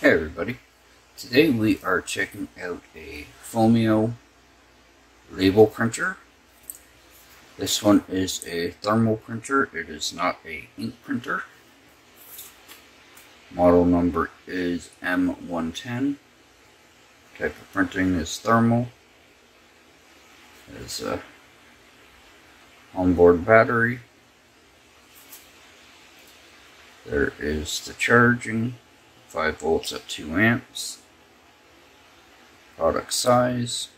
Hey everybody, today we are checking out a Phomemo label printer. This one is a thermal printer, it is not a ink printer. Model number is M110. Type of printing is thermal. There's a onboard battery. There is the charging 5 volts at 2 amps. Product size.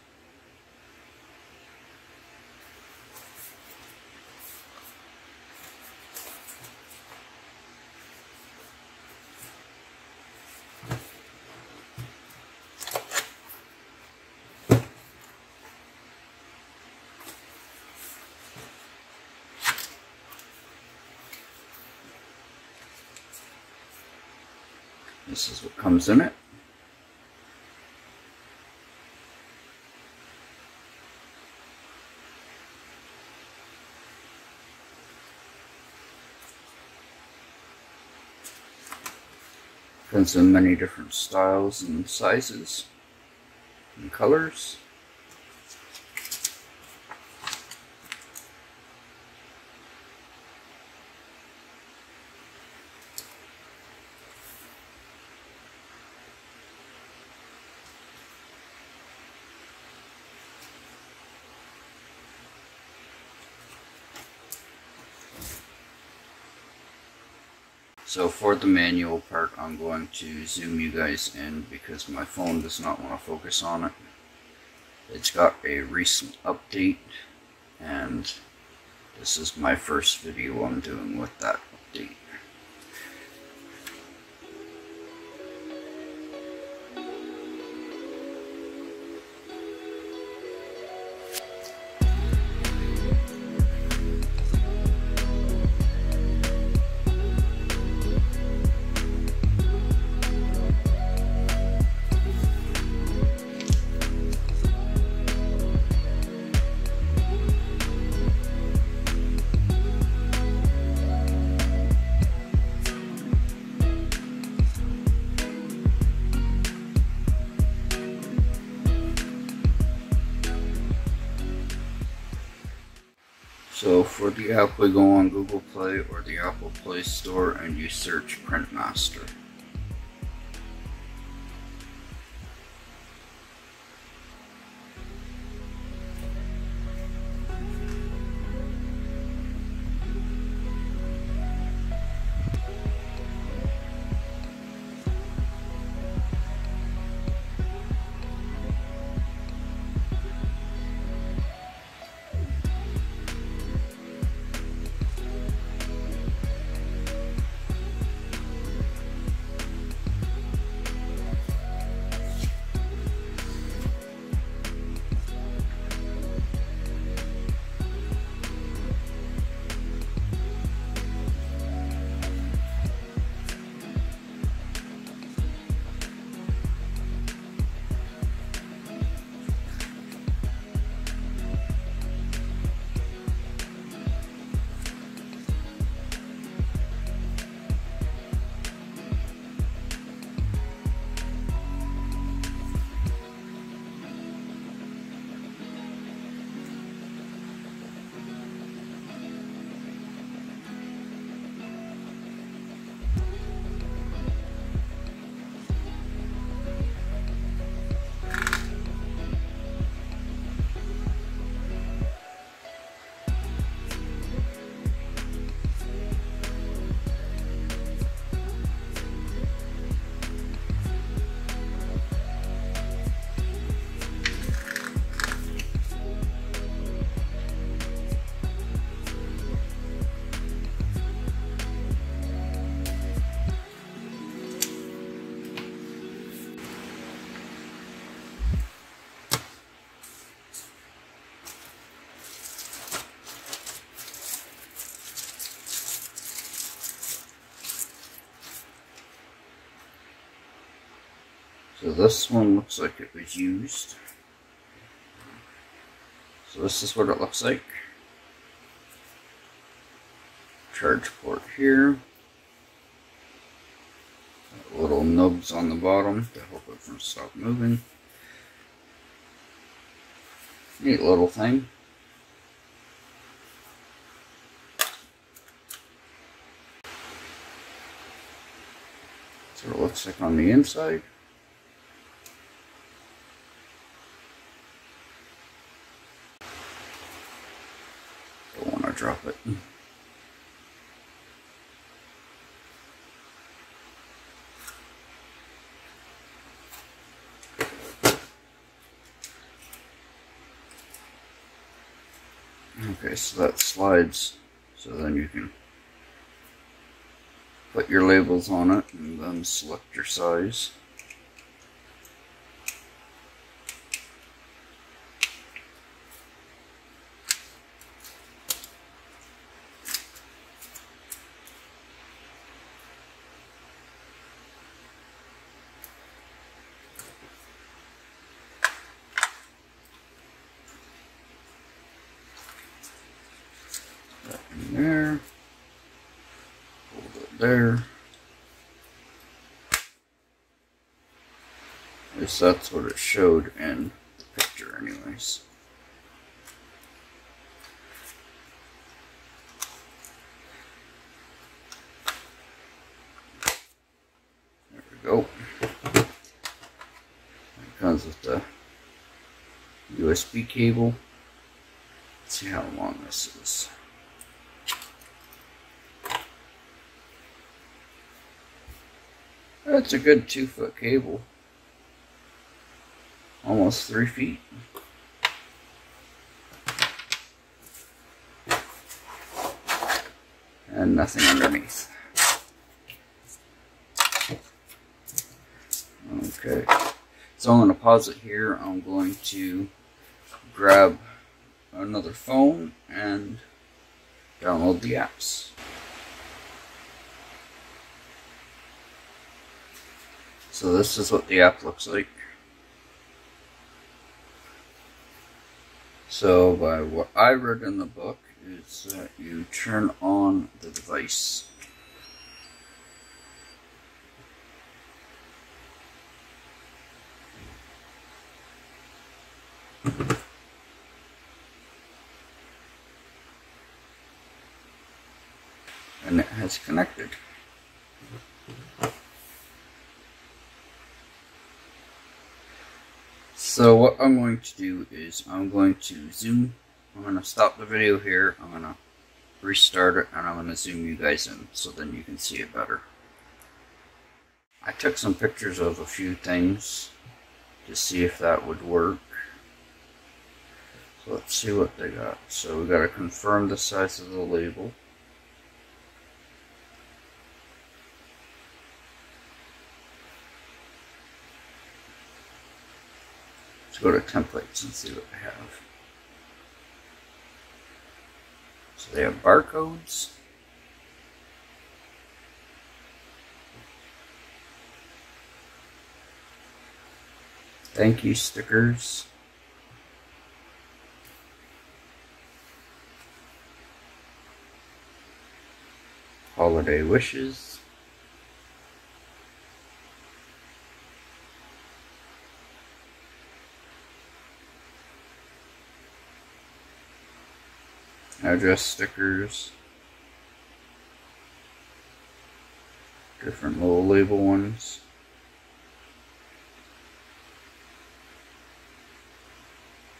This is what comes in it. Comes in many different styles and sizes and colors. So for the manual part, I'm going to zoom you guys in because my phone does not want to focus on it. It's got a recent update and this is my first video I'm doing with that for the app, we go on Google Play or the Apple Play Store and you search Printmaster. This one looks like it was used. So this is what it looks like. Charge port here. little nubs on the bottom to help it from stop moving. Neat little thing. That's what it looks like on the inside. Okay, so that slides, so then you can put your labels on it and then select your size. That in there. Hold it there. Least that's what it showed in the picture anyways. There we go. Comes with the USB cable. Let's see how long this is. That's a good two foot cable. Almost three feet. And nothing underneath. Okay. So I'm going to pause it here. I'm going to grab another phone and download the apps. So this is what the app looks like. So by what I read in the book is that you turn on the device. And it has connected. So what I'm going to do is I'm going to zoom. I'm going to stop the video here. I'm going to restart it and I'm going to zoom you guys in so then you can see it better. I took some pictures of a few things to see if that would work. So let's see what they got. So we got to confirm the size of the label. Go to templates and see what they have. So they have barcodes. Thank you stickers. Holiday wishes. Address stickers, different little label ones.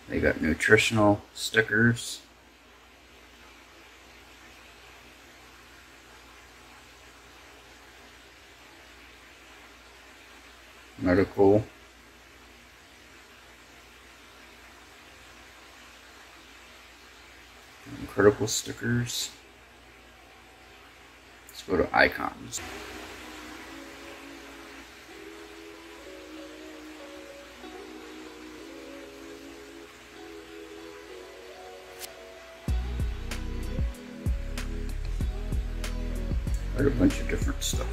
They got nutritional stickers. Medical. Critical stickers. Let's go to icons. A bunch of different stuff.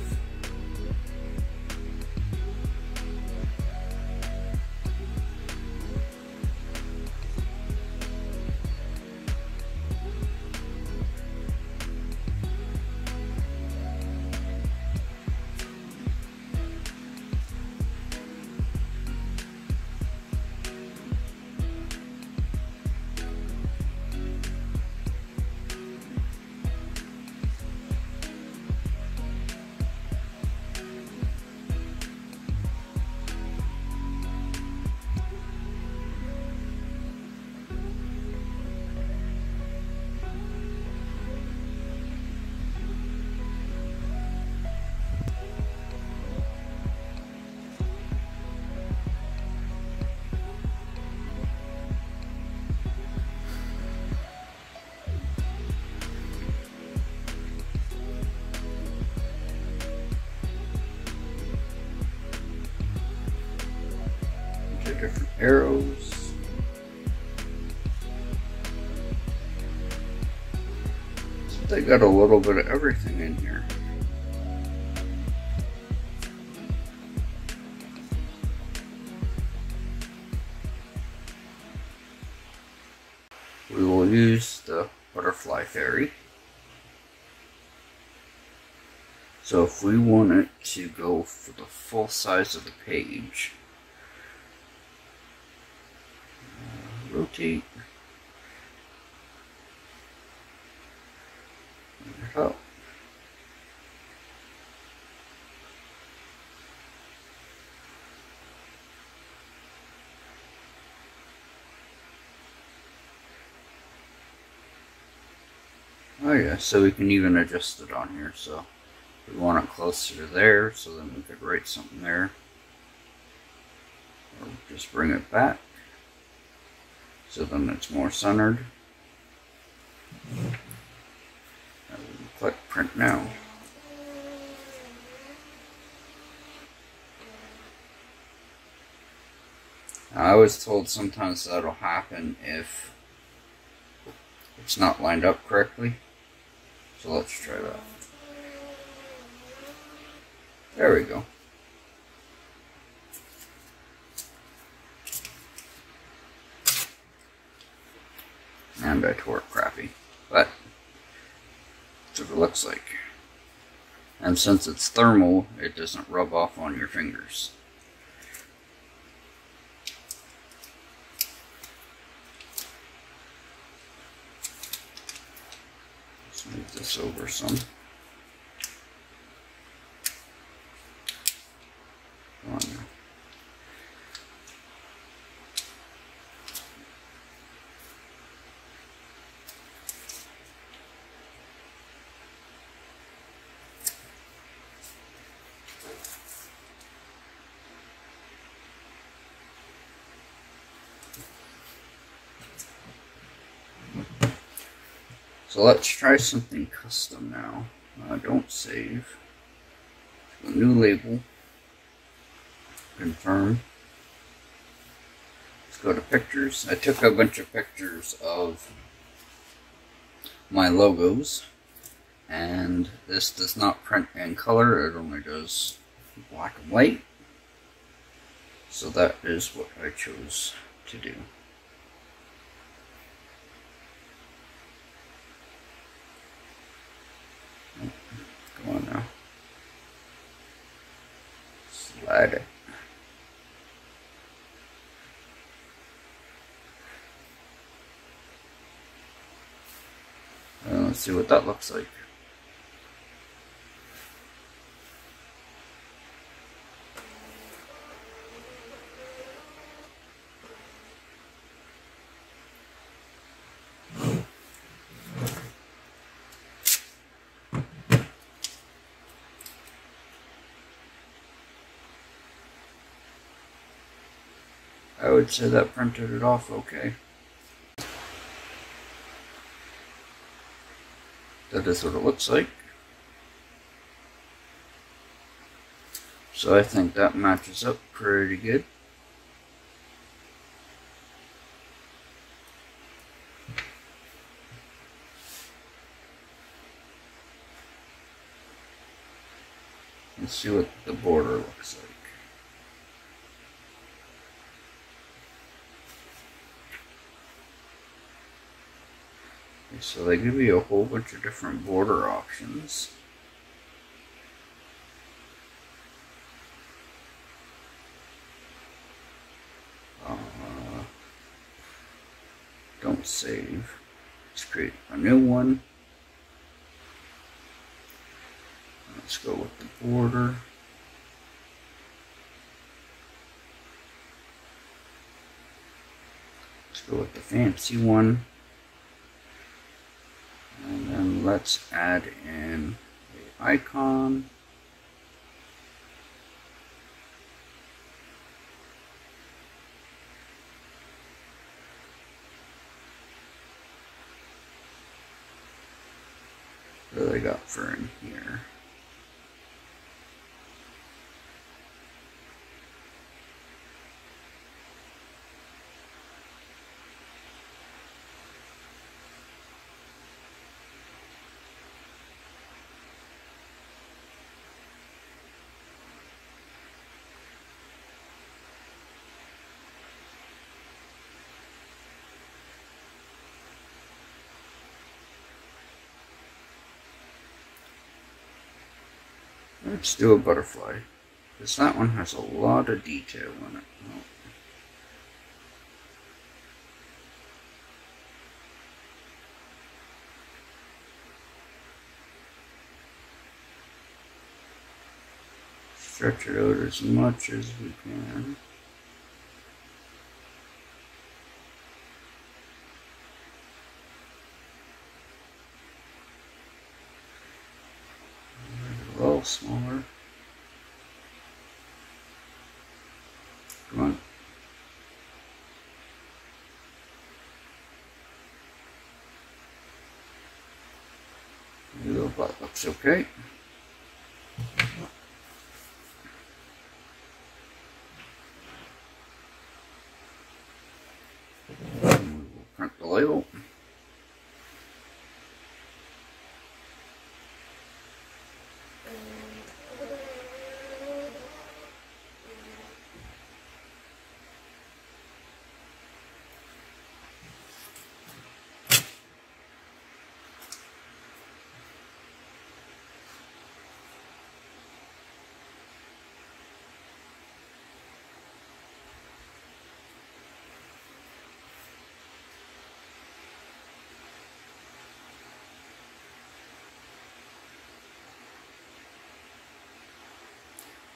Arrows. They got a little bit of everything in here. We will use the butterfly fairy. So if we want it to go for the full size of the page, uh, rotate, Oh. Oh yeah, so we can even adjust it on here, so we want it closer to there, so then we could write something there. Or just bring it back, so then it's more centered. Click print now. I was told sometimes that'll happen if it's not lined up correctly. So let's try that. There we go. And I tore it crappy. But that's what it looks like. And since it's thermal, it doesn't rub off on your fingers. Let's move this over some. Come on now. So let's try something custom now. Uh, don't save. A new label. Confirm. Let's go to pictures. I took a bunch of pictures of my logos. And this does not print in color. It only does black and white. So that is what I chose to do. Come on now. It. Uh, let's see what that looks like. Would say that printed it off okay. That is what it looks like. So I think that matches up pretty good. Let's see what the border looks like. So they give you a whole bunch of different border options. Uh, don't save. Let's create a new one. Let's go with the border. Let's go with the fancy one let's add in the icon. What do got for in here? Let's do a butterfly. Because that one has a lot of detail in it. Stretch it out as much as we can. A little smaller. Come on. That looks okay. Print the label.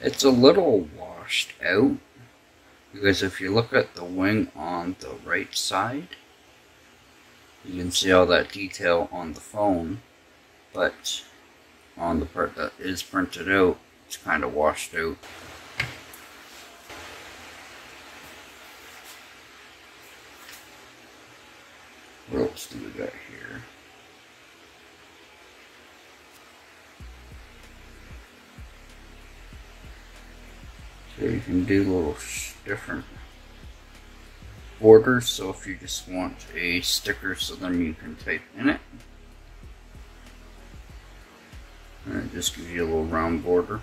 It's a little washed out because if you look at the wing on the right side, you can see all that detail on the phone, but on the part that is printed out, it's kind of washed out. What else do we got here? So you can do little different borders. So if you just want a sticker so then you can type in it. And it just gives you a little round border.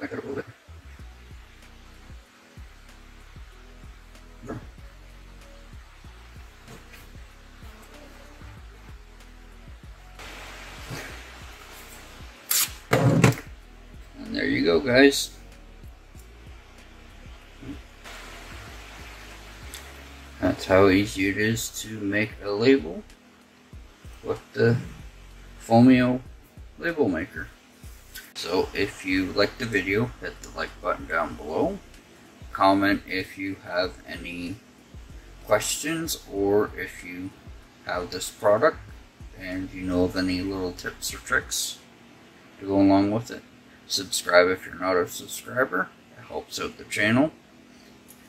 Up a little. And there you go, guys. That's how easy it is to make a label with the Phomemo label maker. So if you liked the video, hit the like button down below. Comment if you have any questions or if you have this product and you know of any little tips or tricks to go along with it. Subscribe if you're not a subscriber. It helps out the channel.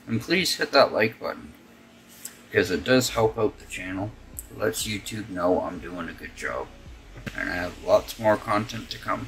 And please hit that like button because it does help out the channel. It lets YouTube know I'm doing a good job. And I have lots more content to come.